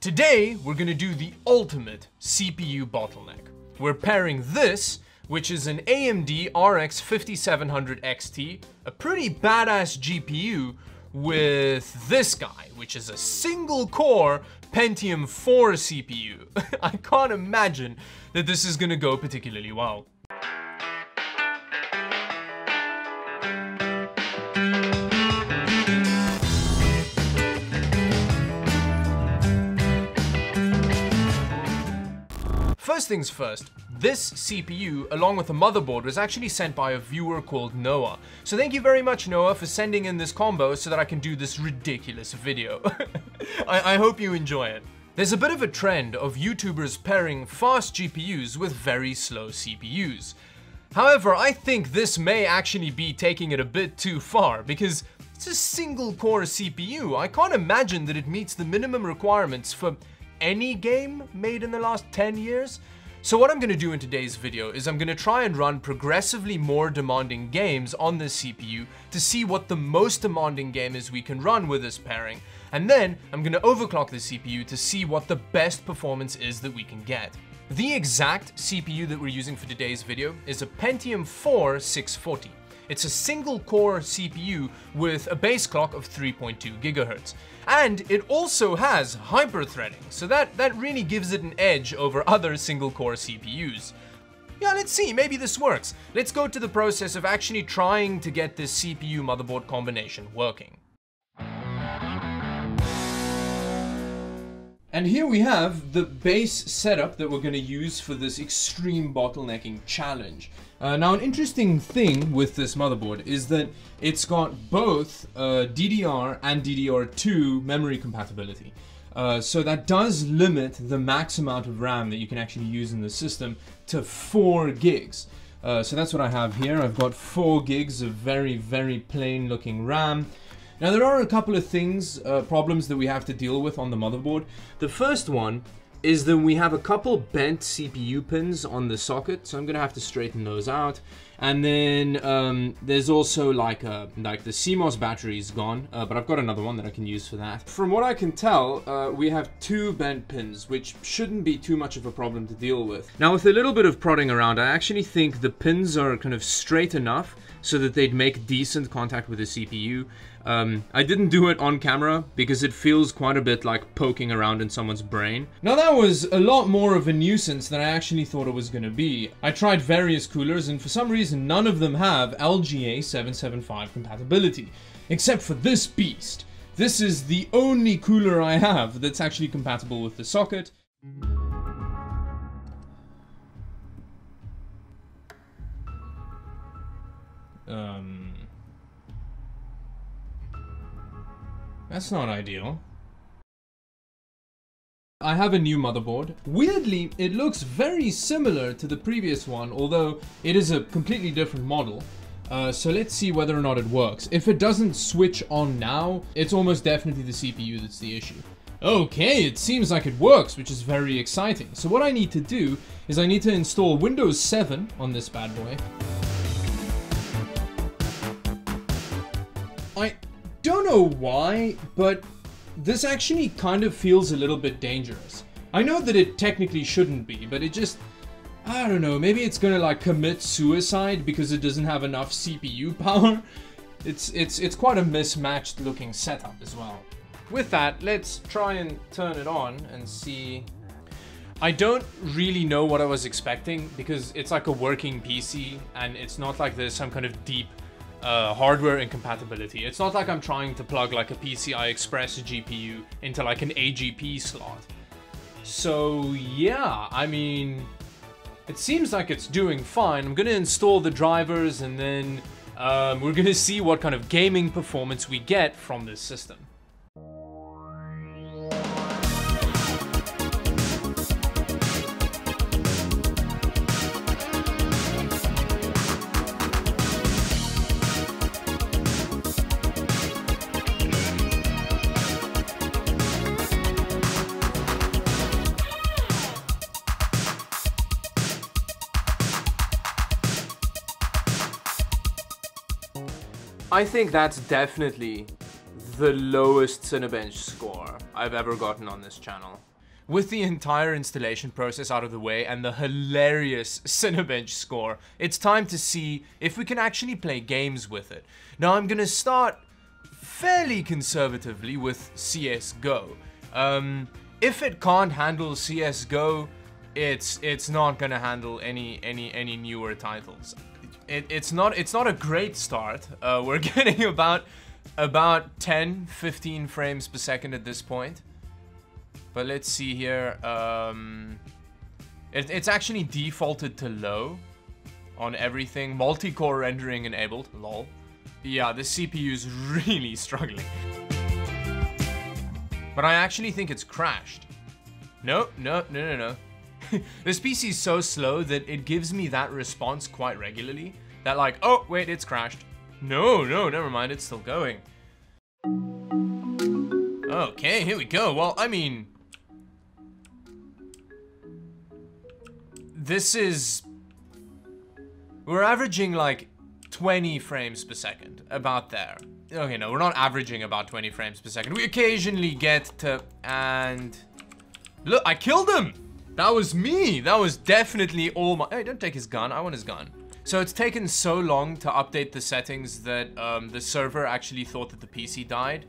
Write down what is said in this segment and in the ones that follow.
Today, we're gonna do the ultimate CPU bottleneck. We're pairing this, which is an AMD RX 5700 XT, a pretty badass GPU, with this guy, which is a single core Pentium 4 CPU. I can't imagine that this is gonna go particularly well. First things first, this CPU, along with the motherboard, was actually sent by a viewer called Noah. So thank you very much, Noah, for sending in this combo so that I can do this ridiculous video. I, I hope you enjoy it. There's a bit of a trend of YouTubers pairing fast GPUs with very slow CPUs. However, I think this may actually be taking it a bit too far because it's a single core CPU. I can't imagine that it meets the minimum requirements for any game made in the last 10 years. So what I'm going to do in today's video is I'm going to try and run progressively more demanding games on this CPU to see what the most demanding game is we can run with this pairing. And then I'm going to overclock the CPU to see what the best performance is that we can get. The exact CPU that we're using for today's video is a Pentium 4 640. It's a single core CPU with a base clock of 3.2 gigahertz. And it also has hyper-threading, so that, that really gives it an edge over other single core CPUs. Yeah, let's see, maybe this works. Let's go to the process of actually trying to get this CPU motherboard combination working. And here we have the base setup that we're going to use for this extreme bottlenecking challenge. Uh, now an interesting thing with this motherboard is that it's got both uh, DDR and DDR2 memory compatibility. Uh, so that does limit the max amount of RAM that you can actually use in the system to 4 gigs. Uh, so that's what I have here. I've got 4 gigs of very, very plain looking RAM. Now there are a couple of things, uh, problems that we have to deal with on the motherboard. The first one is that we have a couple bent CPU pins on the socket, so I'm gonna have to straighten those out. And then um, there's also like a, like the CMOS battery is gone, uh, but I've got another one that I can use for that. From what I can tell, uh, we have two bent pins, which shouldn't be too much of a problem to deal with. Now with a little bit of prodding around, I actually think the pins are kind of straight enough so that they'd make decent contact with the CPU. Um, I didn't do it on camera because it feels quite a bit like poking around in someone's brain. Now that was a lot more of a nuisance than I actually thought it was going to be. I tried various coolers and for some reason none of them have LGA 775 compatibility, except for this beast. This is the only cooler I have that's actually compatible with the socket. Um, that's not ideal. I have a new motherboard. Weirdly, it looks very similar to the previous one, although it is a completely different model. Uh, so let's see whether or not it works. If it doesn't switch on now, it's almost definitely the CPU that's the issue. Okay, it seems like it works, which is very exciting. So what I need to do is I need to install Windows 7 on this bad boy. I don't know why, but this actually kind of feels a little bit dangerous. I know that it technically shouldn't be, but it just... I don't know, maybe it's gonna like commit suicide because it doesn't have enough CPU power. It's, it's, it's quite a mismatched looking setup as well. With that, let's try and turn it on and see... I don't really know what I was expecting because it's like a working PC and it's not like there's some kind of deep uh, hardware incompatibility. It's not like I'm trying to plug like a PCI Express GPU into like an AGP slot. So yeah, I mean, it seems like it's doing fine. I'm gonna install the drivers and then um, we're gonna see what kind of gaming performance we get from this system. I think that's definitely the lowest Cinebench score I've ever gotten on this channel. With the entire installation process out of the way and the hilarious Cinebench score, it's time to see if we can actually play games with it. Now I'm gonna start fairly conservatively with CSGO. Um, if it can't handle CSGO, it's it's not gonna handle any any any newer titles. It, it's not it's not a great start. Uh, we're getting about about 10 15 frames per second at this point. But let's see here. Um, it, it's actually defaulted to low on everything. Multi-core rendering enabled. Lol. Yeah, the CPU is really struggling. But I actually think it's crashed. No, no, no, no, no. this PC is so slow that it gives me that response quite regularly. That like, oh, wait, it's crashed. No, no, never mind, it's still going. Okay, here we go. Well, I mean... This is... We're averaging like 20 frames per second, about there. Okay, no, we're not averaging about 20 frames per second. We occasionally get to... And... Look, I killed him! That was me! That was definitely all my... Hey, don't take his gun. I want his gun. So it's taken so long to update the settings that um, the server actually thought that the PC died.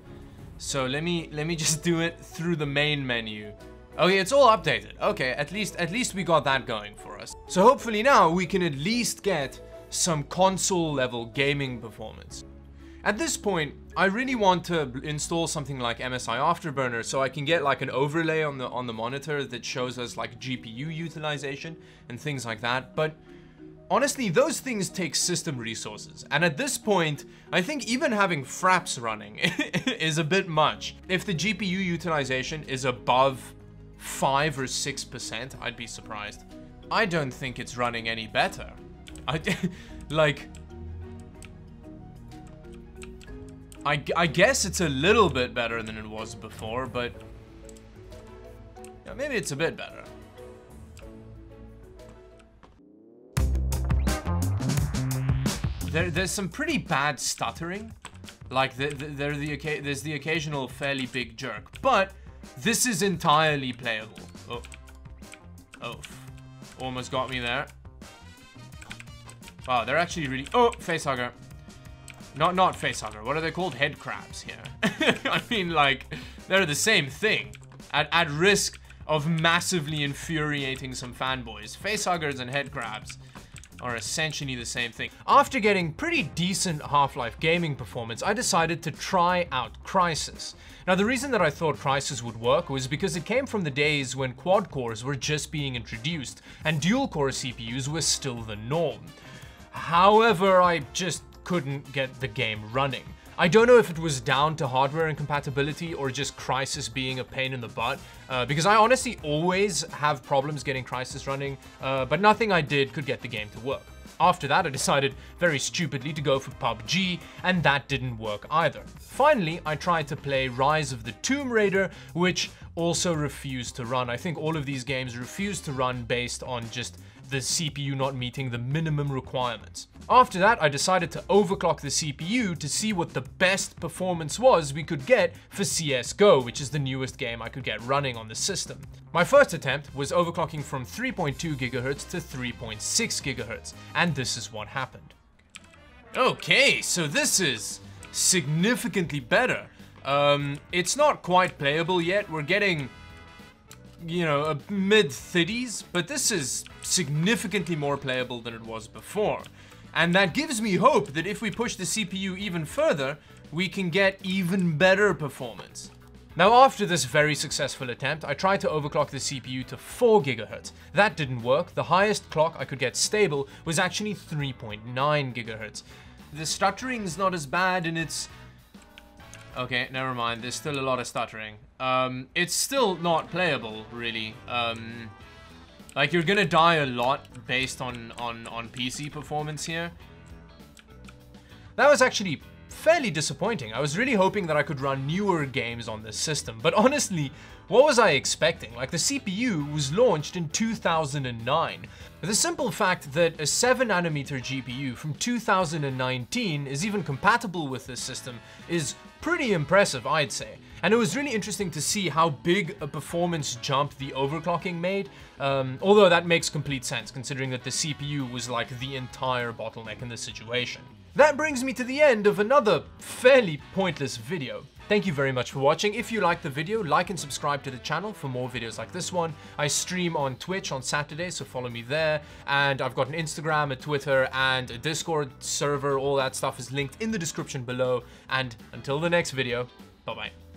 So let me let me just do it through the main menu. Okay, it's all updated. Okay, at least at least we got that going for us. So hopefully now we can at least get some console level gaming performance. At this point, I really want to install something like MSI Afterburner so I can get like an overlay on the on the monitor that shows us like GPU utilization and things like that. But Honestly, those things take system resources, and at this point, I think even having fraps running is a bit much. If the GPU utilization is above 5 or 6%, I'd be surprised. I don't think it's running any better. I, like... I, I guess it's a little bit better than it was before, but... Yeah, maybe it's a bit better. There, there's some pretty bad stuttering. Like, the, the, there the, there's the occasional fairly big jerk. But, this is entirely playable. Oh. Oh. Almost got me there. Wow, they're actually really... Oh, facehugger. Not not facehugger. What are they called? Head crabs here. I mean, like, they're the same thing. At, at risk of massively infuriating some fanboys. Facehuggers and head crabs are essentially the same thing. After getting pretty decent Half-Life gaming performance, I decided to try out Crysis. Now the reason that I thought Crysis would work was because it came from the days when quad cores were just being introduced and dual core CPUs were still the norm. However, I just couldn't get the game running. I don't know if it was down to hardware incompatibility or just Crysis being a pain in the butt, uh, because I honestly always have problems getting Crysis running, uh, but nothing I did could get the game to work. After that, I decided very stupidly to go for PUBG, and that didn't work either. Finally, I tried to play Rise of the Tomb Raider, which also refused to run. I think all of these games refuse to run based on just the CPU not meeting the minimum requirements. After that, I decided to overclock the CPU to see what the best performance was we could get for CSGO, which is the newest game I could get running on the system. My first attempt was overclocking from 3.2 GHz to 3.6 GHz, and this is what happened. Okay, so this is significantly better. Um, it's not quite playable yet. We're getting you know, mid 30s, but this is significantly more playable than it was before. And that gives me hope that if we push the CPU even further, we can get even better performance. Now after this very successful attempt, I tried to overclock the CPU to 4 GHz. That didn't work, the highest clock I could get stable was actually 3.9 GHz. The stuttering is not as bad and it's Okay, never mind. There's still a lot of stuttering. Um, it's still not playable, really. Um, like, you're gonna die a lot based on, on, on PC performance here. That was actually fairly disappointing. I was really hoping that I could run newer games on this system, but honestly, what was I expecting? Like the CPU was launched in 2009. The simple fact that a 7nm GPU from 2019 is even compatible with this system is pretty impressive, I'd say. And it was really interesting to see how big a performance jump the overclocking made, um, although that makes complete sense considering that the CPU was like the entire bottleneck in this situation. That brings me to the end of another fairly pointless video. Thank you very much for watching. If you liked the video, like and subscribe to the channel for more videos like this one. I stream on Twitch on Saturday, so follow me there. And I've got an Instagram, a Twitter, and a Discord server. All that stuff is linked in the description below. And until the next video, bye-bye.